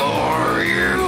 Are you?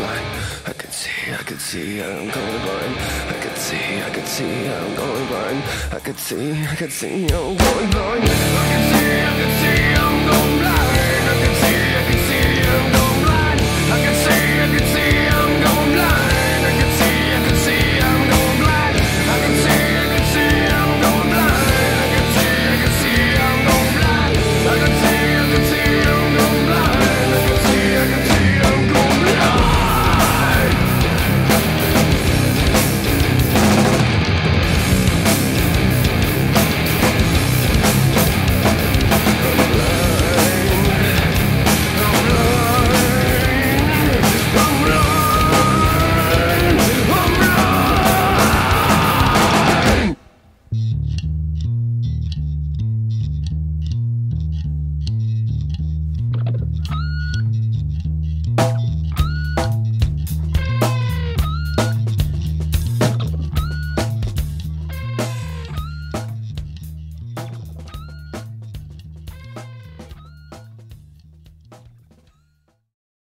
colorblind. I could see, I could see I'm colorblind. I could see, I could see I'm colorblind. I could see, I could see I'm colorblind. I could see, I could see.